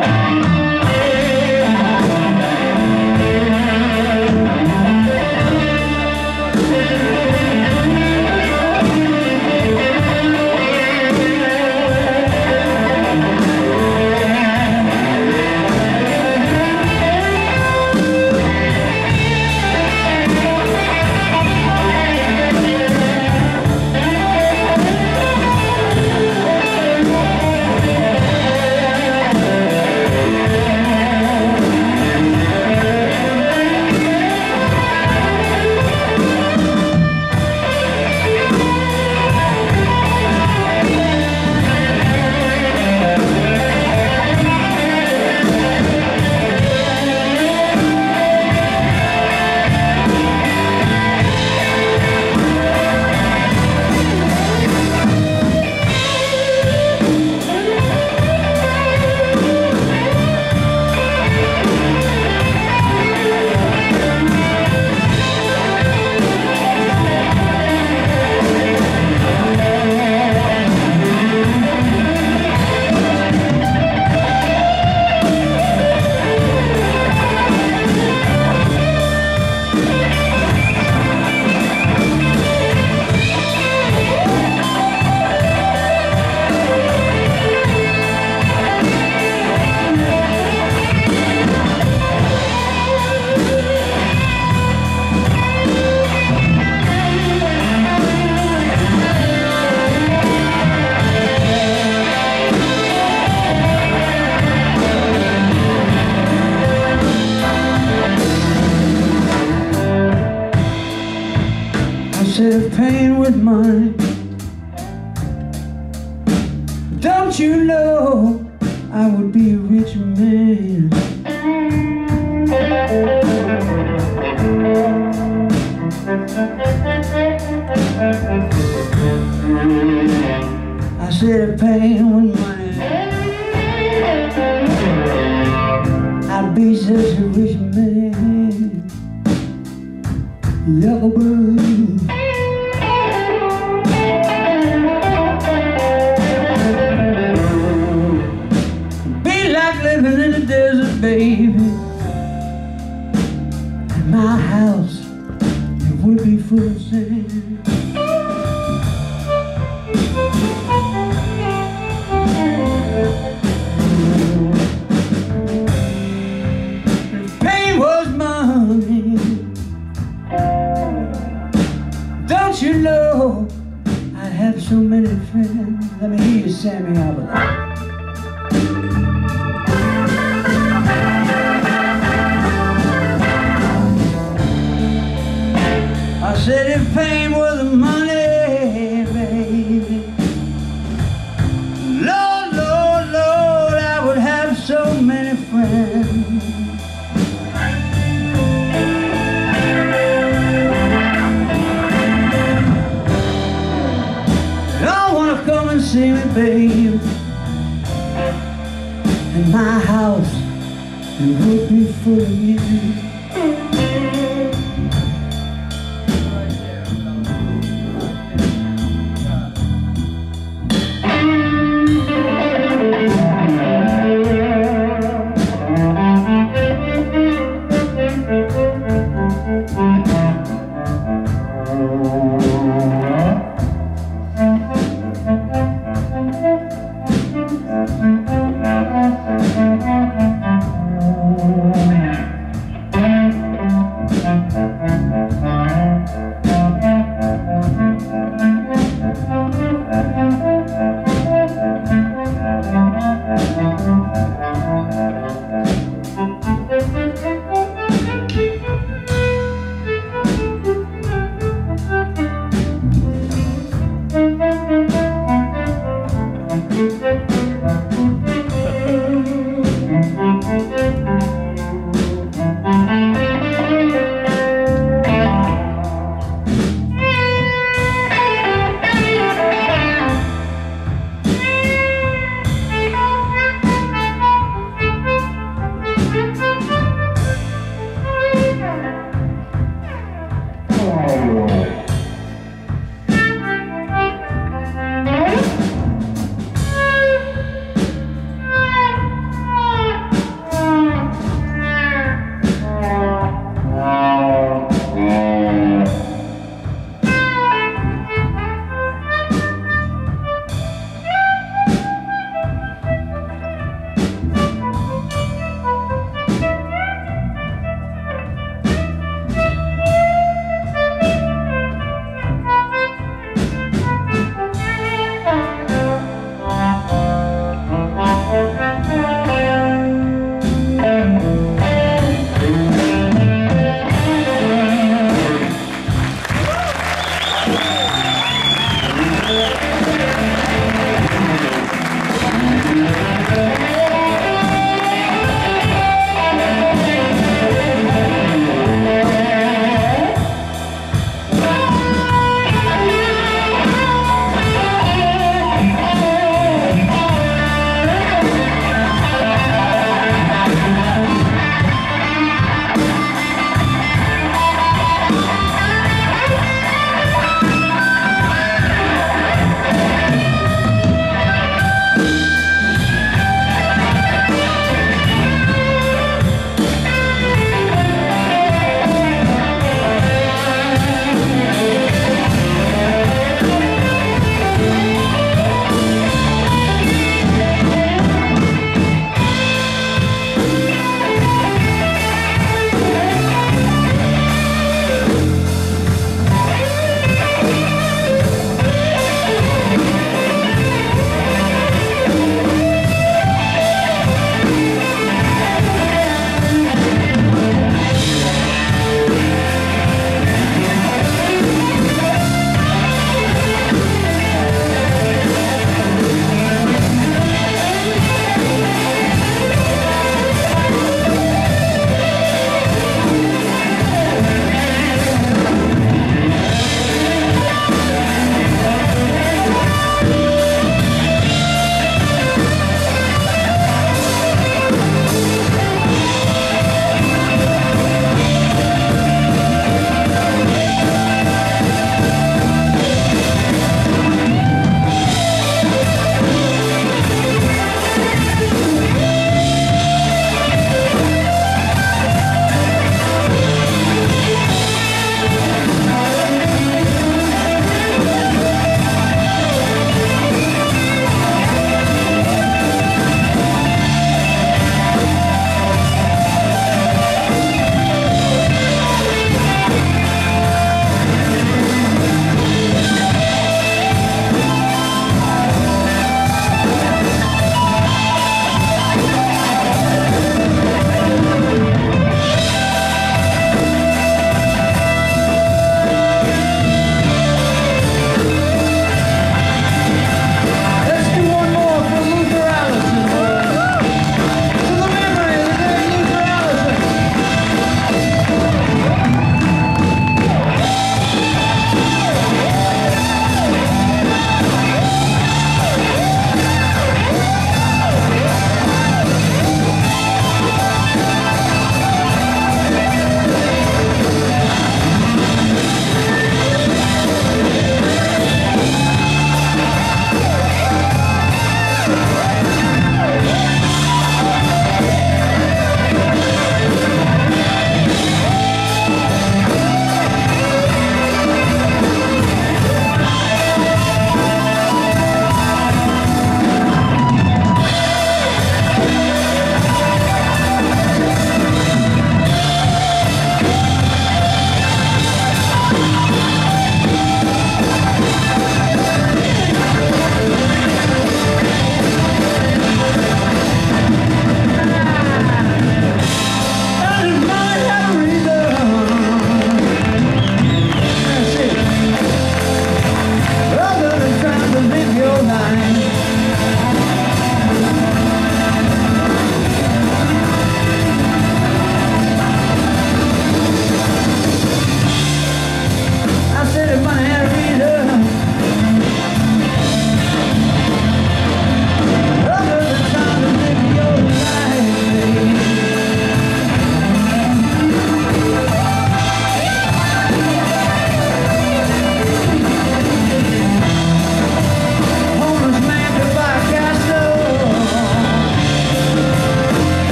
instead of paying with money. Don't you know I would be a rich man? I said of paying with money. I'd be such a rich man. Like like living in the desert, baby. In my house, it would be full of sand. If pain was money, don't you know I'd have so many friends? Let me hear you, Sammy Avila. Said if pain was money, baby. Lord, Lord, Lord, I would have so many friends. Y'all wanna come and see me, babe? In my house, it would be full of you.